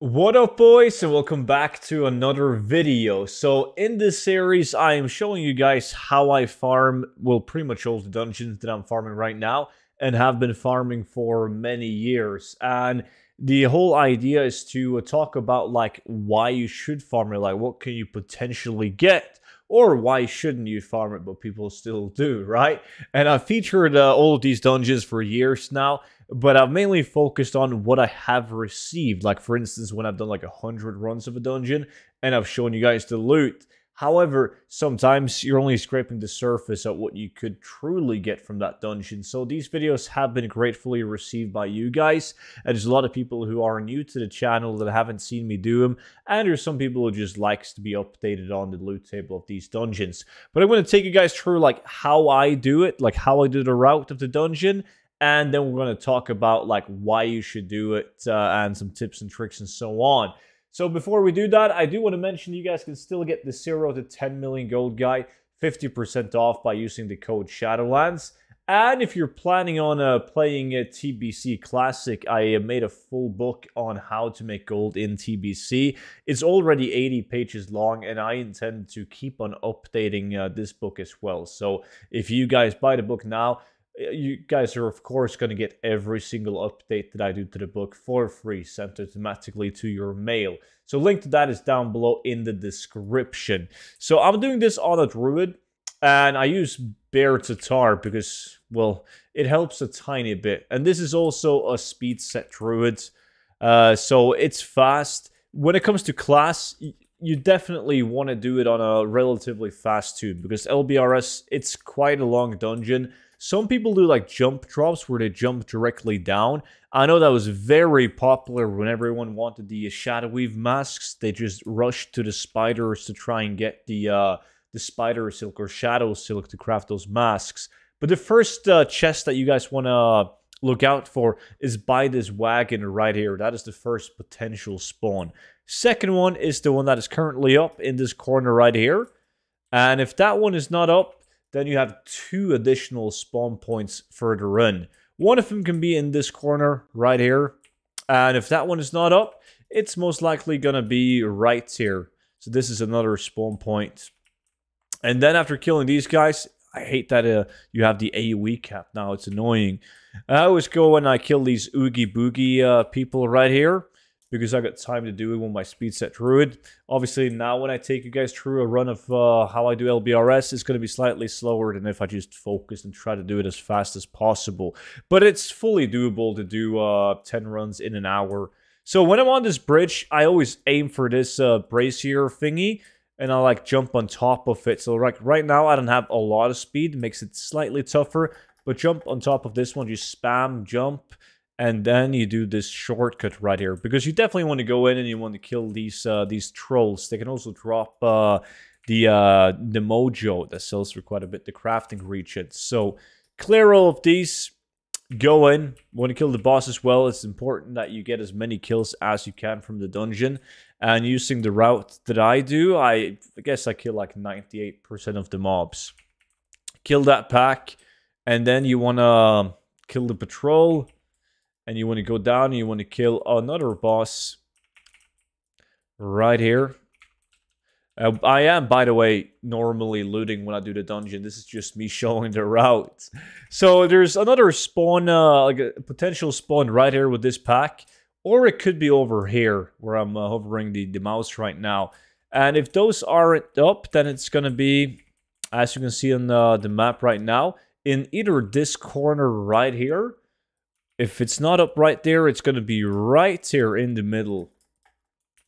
What up boys and welcome back to another video. So in this series I am showing you guys how I farm, well pretty much all the dungeons that I'm farming right now and have been farming for many years. And the whole idea is to talk about like why you should farm it, like what can you potentially get or why shouldn't you farm it but people still do, right? And I've featured uh, all of these dungeons for years now but I've mainly focused on what I have received. Like, for instance, when I've done like a 100 runs of a dungeon and I've shown you guys the loot. However, sometimes you're only scraping the surface of what you could truly get from that dungeon. So these videos have been gratefully received by you guys. And there's a lot of people who are new to the channel that haven't seen me do them. And there's some people who just likes to be updated on the loot table of these dungeons. But I'm going to take you guys through like how I do it, like how I do the route of the dungeon and then we're going to talk about like why you should do it uh, and some tips and tricks and so on. So before we do that, I do want to mention you guys can still get the 0 to 10 million gold guide 50% off by using the code Shadowlands. And if you're planning on uh, playing a TBC Classic, I made a full book on how to make gold in TBC. It's already 80 pages long, and I intend to keep on updating uh, this book as well. So if you guys buy the book now, you guys are of course going to get every single update that I do to the book for free sent automatically to your mail. So link to that is down below in the description. So I'm doing this on a druid and I use bear tatar because well it helps a tiny bit. And this is also a speed set druid. Uh, so it's fast. When it comes to class, you definitely want to do it on a relatively fast tune because LBRS it's quite a long dungeon some people do like jump drops where they jump directly down. I know that was very popular when everyone wanted the Shadoweave masks. They just rushed to the spiders to try and get the uh, the spider silk or shadow silk to craft those masks. But the first uh, chest that you guys want to look out for is by this wagon right here. That is the first potential spawn. Second one is the one that is currently up in this corner right here. And if that one is not up, then you have two additional spawn points further in. One of them can be in this corner right here. And if that one is not up, it's most likely going to be right here. So this is another spawn point. And then after killing these guys, I hate that uh, you have the AoE cap now. It's annoying. I always go and I kill these Oogie Boogie uh, people right here because I got time to do it with my speed set druid. Obviously, now when I take you guys through a run of uh, how I do LBRS, it's going to be slightly slower than if I just focus and try to do it as fast as possible. But it's fully doable to do uh, 10 runs in an hour. So when I'm on this bridge, I always aim for this uh, brazier thingy, and I like jump on top of it. So like right now, I don't have a lot of speed, makes it slightly tougher. But jump on top of this one, just spam jump and then you do this shortcut right here because you definitely want to go in and you want to kill these uh, these trolls. They can also drop uh, the uh, the mojo that sells for quite a bit, the crafting reagent. So clear all of these, go in. Want to kill the boss as well. It's important that you get as many kills as you can from the dungeon. And using the route that I do, I, I guess I kill like 98% of the mobs. Kill that pack, and then you want to kill the patrol and you want to go down and you want to kill another boss right here. Uh, I am, by the way, normally looting when I do the dungeon. This is just me showing the route. So there's another spawn, uh, like a potential spawn right here with this pack. Or it could be over here where I'm uh, hovering the, the mouse right now. And if those aren't up, then it's going to be, as you can see on the, the map right now, in either this corner right here if it's not up right there, it's going to be right here in the middle.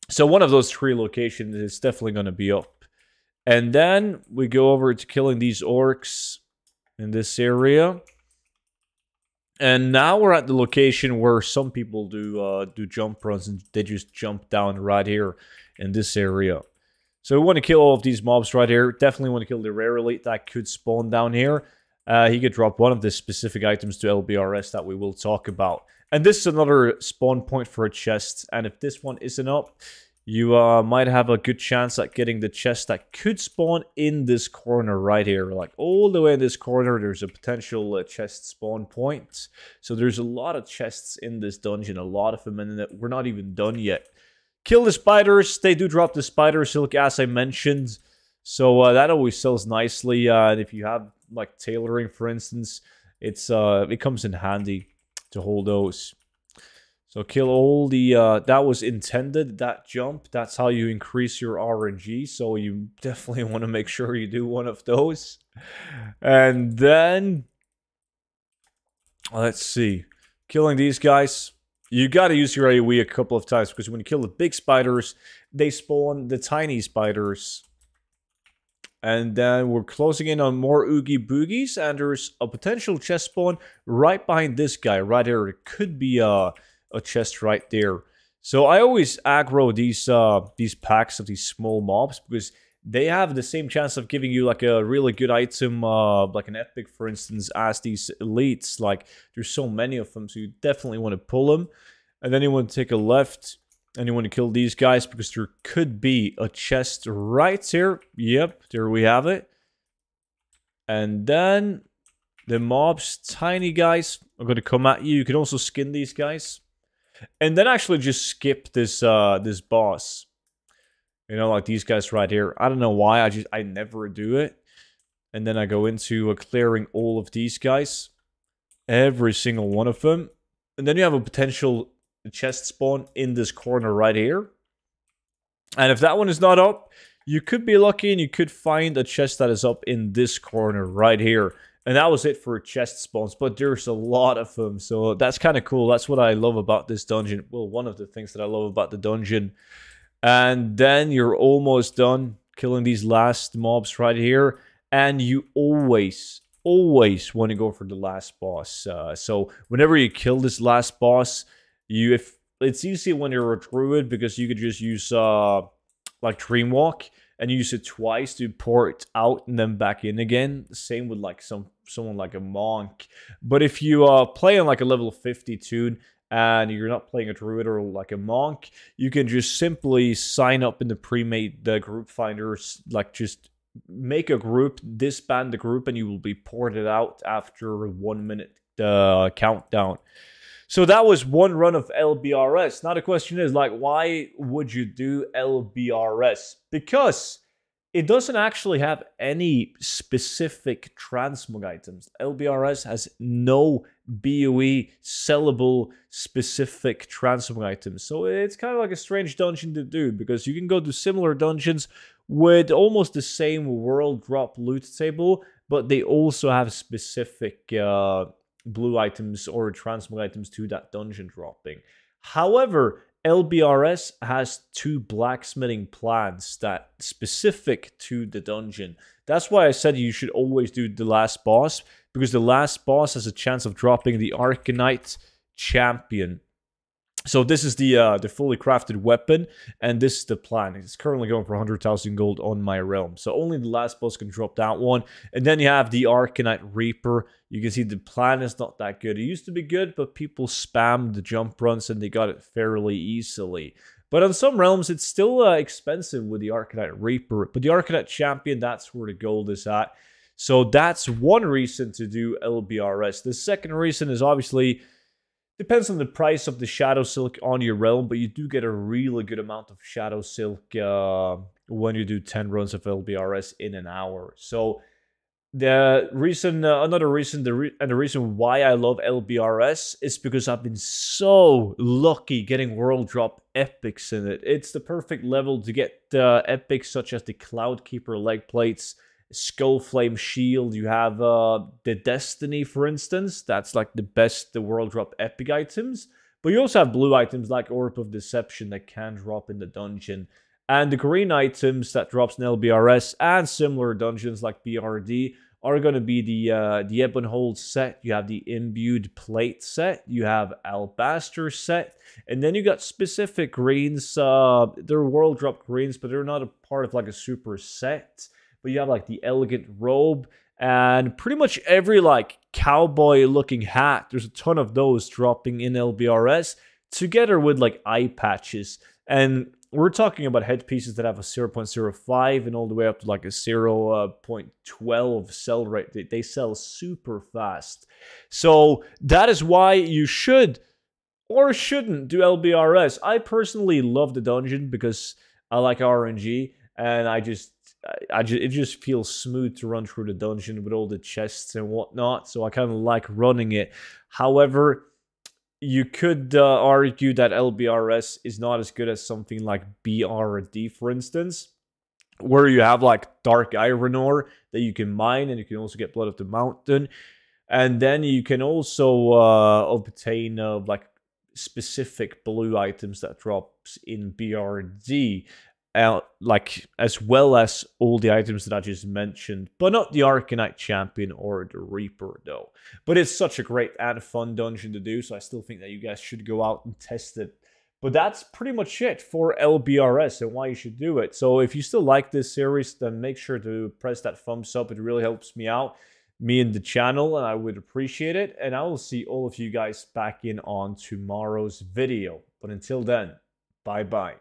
So one of those three locations is definitely going to be up. And then we go over to killing these orcs in this area. And now we're at the location where some people do uh, do jump runs and they just jump down right here in this area. So we want to kill all of these mobs right here. Definitely want to kill the rare elite that could spawn down here uh, he could drop one of the specific items to LBRS that we will talk about. And this is another spawn point for a chest. And if this one isn't up, you uh, might have a good chance at getting the chest that could spawn in this corner right here. Like all the way in this corner, there's a potential uh, chest spawn point. So there's a lot of chests in this dungeon, a lot of them, and we're not even done yet. kill the spiders. They do drop the spider silk, as I mentioned. So uh, that always sells nicely. Uh, and if you have like tailoring, for instance, it's uh, it comes in handy to hold those. So kill all the, uh, that was intended, that jump. That's how you increase your RNG. So you definitely want to make sure you do one of those. And then, let's see. Killing these guys. You got to use your AoE a couple of times because when you kill the big spiders, they spawn the tiny spiders. And then we're closing in on more Oogie Boogies. And there's a potential chest spawn right behind this guy right here. It could be a, a chest right there. So I always aggro these uh, these packs of these small mobs because they have the same chance of giving you like a really good item, uh, like an epic, for instance, as these elites. Like there's so many of them, so you definitely want to pull them. And then you want to take a left and you want to kill these guys because there could be a chest right here. Yep, there we have it. And then the mobs, tiny guys, are going to come at you. You can also skin these guys. And then actually just skip this uh this boss. You know, like these guys right here. I don't know why. I just I never do it. And then I go into uh, clearing all of these guys. Every single one of them. And then you have a potential chest spawn in this corner right here. And if that one is not up, you could be lucky and you could find a chest that is up in this corner right here. And that was it for chest spawns, but there's a lot of them, so that's kind of cool. That's what I love about this dungeon. Well, one of the things that I love about the dungeon. And then you're almost done killing these last mobs right here. And you always, always want to go for the last boss. Uh, so whenever you kill this last boss, you if it's easy when you're a druid because you could just use uh like Dreamwalk and use it twice to pour it out and then back in again. Same with like some someone like a monk. But if you uh play on like a level 50 tune and you're not playing a druid or like a monk, you can just simply sign up in the pre-made the group finders, like just make a group, disband the group, and you will be ported out after one minute uh, countdown. So that was one run of LBRS. Now the question is like, why would you do LBRS? Because it doesn't actually have any specific transmog items. LBRS has no BOE sellable specific transmog items. So it's kind of like a strange dungeon to do because you can go to similar dungeons with almost the same world drop loot table, but they also have specific uh, blue items or transmog items to that dungeon dropping. However, LBRS has two blacksmithing plans that specific to the dungeon. That's why I said you should always do the last boss because the last boss has a chance of dropping the Arcanite champion so this is the uh, the fully crafted weapon, and this is the plan. It's currently going for 100,000 gold on my realm. So only the last boss can drop that one. And then you have the Arcanite Reaper. You can see the plan is not that good. It used to be good, but people spammed the jump runs and they got it fairly easily. But on some realms, it's still uh, expensive with the Arcanite Reaper. But the Arcanite Champion, that's where the gold is at. So that's one reason to do LBRS. The second reason is obviously Depends on the price of the Shadow Silk on your realm, but you do get a really good amount of Shadow Silk uh, when you do 10 runs of LBRS in an hour. So the reason, uh, another reason, the re and the reason why I love LBRS is because I've been so lucky getting World Drop epics in it. It's the perfect level to get uh, epics such as the Cloudkeeper Legplates, Skullflame Shield. You have uh, the Destiny, for instance. That's like the best the world drop epic items. But you also have blue items like Orb of Deception that can drop in the dungeon. And the green items that drops in LBRS and similar dungeons like BRD are going to be the uh, the Ebonhold set. You have the Imbued Plate set. You have Alabaster set. And then you got specific greens. Uh, they're world drop greens, but they're not a part of like a super set but you have like the elegant robe and pretty much every like cowboy looking hat. There's a ton of those dropping in LBRS together with like eye patches. And we're talking about headpieces that have a 0.05 and all the way up to like a 0.12 sell rate. They, they sell super fast. So that is why you should or shouldn't do LBRS. I personally love the dungeon because I like RNG and I just I, just, it just feels smooth to run through the dungeon with all the chests and whatnot. So I kind of like running it. However, you could uh, argue that LBRS is not as good as something like BRD, for instance, where you have like dark iron ore that you can mine and you can also get blood of the mountain. And then you can also uh, obtain uh, like specific blue items that drops in BRD uh, like as well as all the items that I just mentioned, but not the Arcanite Champion or the Reaper though. But it's such a great and fun dungeon to do, so I still think that you guys should go out and test it. But that's pretty much it for LBRS and why you should do it. So if you still like this series, then make sure to press that thumbs up. It really helps me out, me and the channel, and I would appreciate it. And I will see all of you guys back in on tomorrow's video. But until then, bye-bye.